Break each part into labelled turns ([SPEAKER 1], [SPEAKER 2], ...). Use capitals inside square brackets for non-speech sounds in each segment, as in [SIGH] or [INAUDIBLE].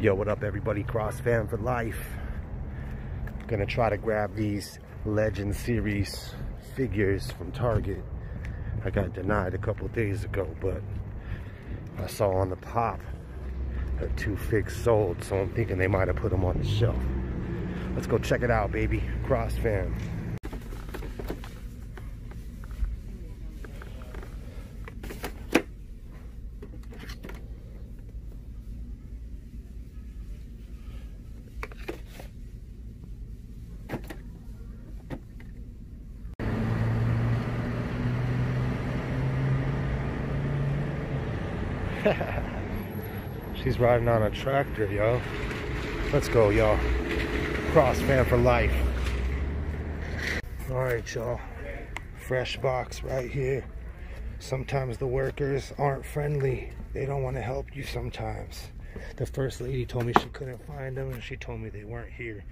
[SPEAKER 1] Yo, what up everybody? Cross Fam for life. Gonna try to grab these Legend Series figures from Target. I got denied a couple days ago, but I saw on the pop that two figs sold, so I'm thinking they might have put them on the shelf. Let's go check it out, baby. Cross Fam. [LAUGHS] She's riding on a tractor, yo. Let's go, y'all. Cross Fam for life. All right, y'all. Fresh box right here. Sometimes the workers aren't friendly. They don't want to help you sometimes. The first lady told me she couldn't find them and she told me they weren't here.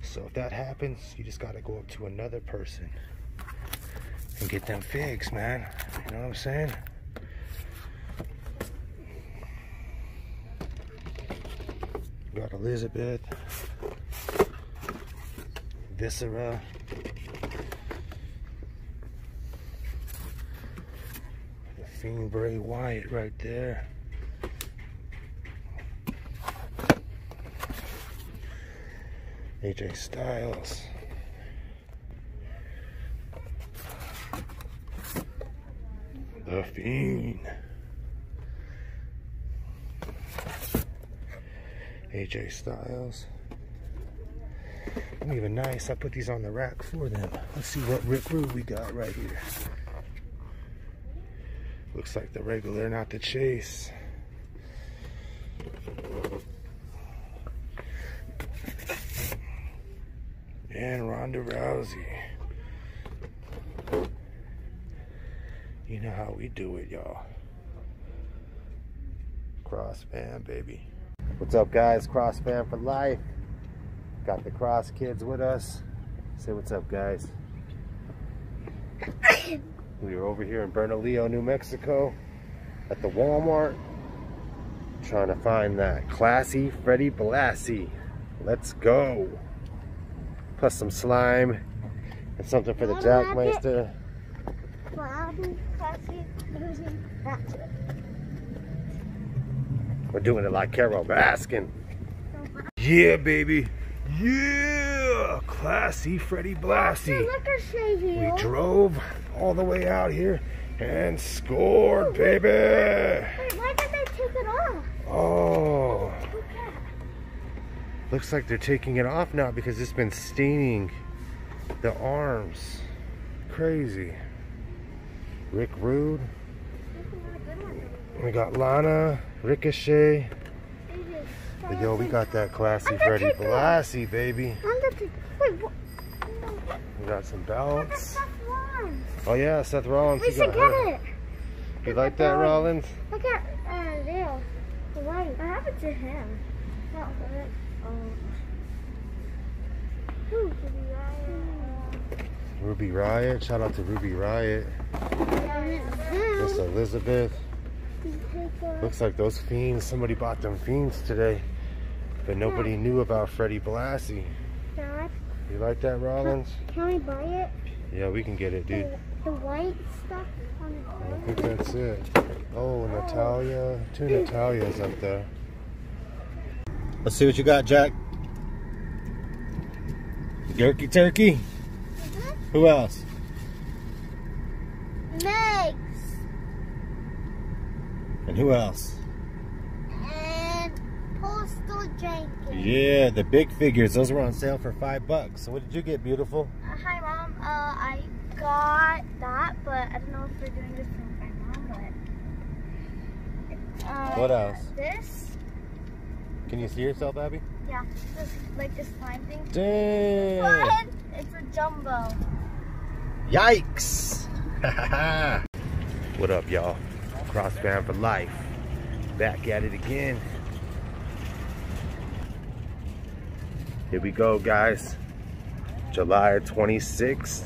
[SPEAKER 1] So if that happens, you just got to go up to another person and get them figs, man. You know what I'm saying? Got Elizabeth, Viscera, the Fiend Bray Wyatt right there. AJ Styles. The Fiend. AJ Styles. Even nice. I put these on the rack for them. Let's see what Rick Rude we got right here. Looks like the regular, not the chase. And Ronda Rousey. You know how we do it, y'all. Cross Fam, baby. What's up, guys? Cross Fam for life. Got the Cross kids with us. Say what's up, guys. we are over here in Bernalillo, New Mexico at the Walmart trying to find that classy Freddie Blassie. Let's go. Plus some slime and something for the Jackmeister. [LAUGHS] We're doing it like Carole Baskin. Yeah, baby. Yeah! Classy Freddie Blassie. We drove all the way out here and scored, baby.
[SPEAKER 2] Wait, why did they take it off?
[SPEAKER 1] Oh. Looks like they're taking it off now because it's been staining the arms. Crazy. Rick Rude. We got Lana, Ricochet. But yo, we got that classy
[SPEAKER 2] Freddie.
[SPEAKER 1] Blassie, baby.
[SPEAKER 2] Undertaker. Wait, what?
[SPEAKER 1] We got some belts. Oh yeah, Seth Rollins.
[SPEAKER 2] We should get
[SPEAKER 1] her.
[SPEAKER 2] it.
[SPEAKER 1] You like that, Rollins?
[SPEAKER 2] Look at uh, there. The white. What happened to him? Not. Oh.
[SPEAKER 1] Ruby Riott. Shout out to Ruby Riott. Miss Elizabeth. Looks like those fiends, somebody bought them fiends today. But nobody knew about Freddie Blassie.
[SPEAKER 2] Dad,
[SPEAKER 1] You like that, Rollins?
[SPEAKER 2] can we buy it?
[SPEAKER 1] Yeah, we can get it, dude.
[SPEAKER 2] The, the white stuff on
[SPEAKER 1] I think that's it. Oh, oh. Natalya. Two [LAUGHS] Natalyas up there. Let's see what you got, Jack. Gurky Turkey. Uh-huh. Who else?
[SPEAKER 2] Legs
[SPEAKER 1] And who else?
[SPEAKER 2] and Postal Jenkins.
[SPEAKER 1] Yeah, the big figures. Those were on sale for five bucks. So what did you get, beautiful?
[SPEAKER 2] Uh, hi, Mom. Uh, I got that, but I don't know if they're doing this for my mom, but. Uh,
[SPEAKER 1] What else?
[SPEAKER 2] This.
[SPEAKER 1] Can you see yourself, Abby?
[SPEAKER 2] Yeah, this, like this slime thing.
[SPEAKER 1] Dang!
[SPEAKER 2] What? It's a jumbo.
[SPEAKER 1] Yikes! [LAUGHS] what up, y'all? Cross Fam for life. Back at it again. Here we go, guys. July 26th.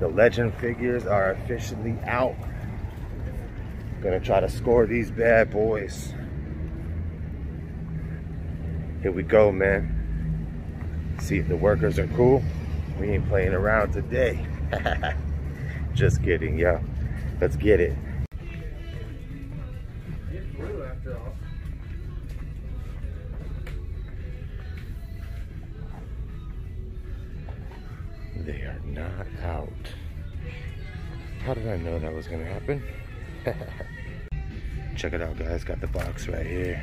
[SPEAKER 1] The legend figures are officially out. Gonna try to score these bad boys. Here we go, man. See if the workers are cool. We ain't playing around today. [LAUGHS] Just kidding, yo. Let's get it. Not out. How did I know that was gonna happen? [LAUGHS] Check it out, guys. Got the box right here.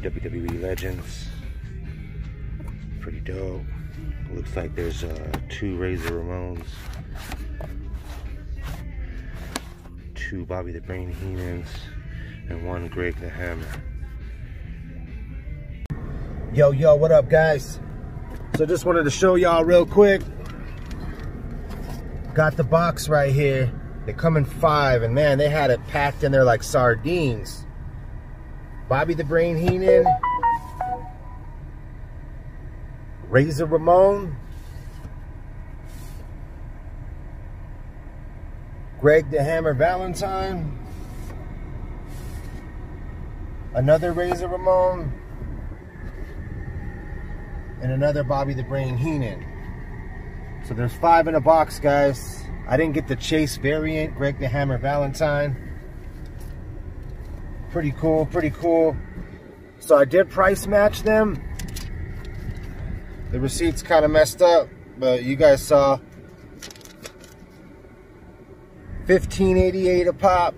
[SPEAKER 1] WWE Legends. Pretty dope. Looks like there's uh, two Razor Ramons. Two Bobby the Brain Heenans. And one Greg the Hammer. Yo, yo, what up, guys? So just wanted to show y'all real quick. Got the box right here. They come in five, and man, they had it packed in there like sardines. Bobby the Brain Heenan. Razor Ramon. Greg the Hammer Valentine. Another Razor Ramon and another Bobby the Brain Heenan. So there's five in a box, guys. I didn't get the Chase variant, Greg the Hammer Valentine. Pretty cool, pretty cool. So I did price match them. The receipt's kind of messed up, but you guys saw 1588 a pop.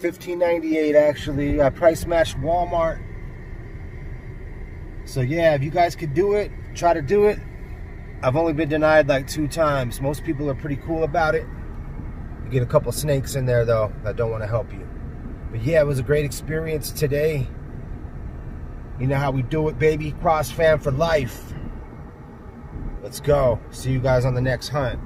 [SPEAKER 1] 1598 actually. I price matched Walmart so yeah, if you guys could do it, try to do it. I've only been denied like two times. Most people are pretty cool about it. You get a couple snakes in there though that don't want to help you. But yeah, it was a great experience today. You know how we do it, baby. Cross Fam for life. Let's go. See you guys on the next hunt.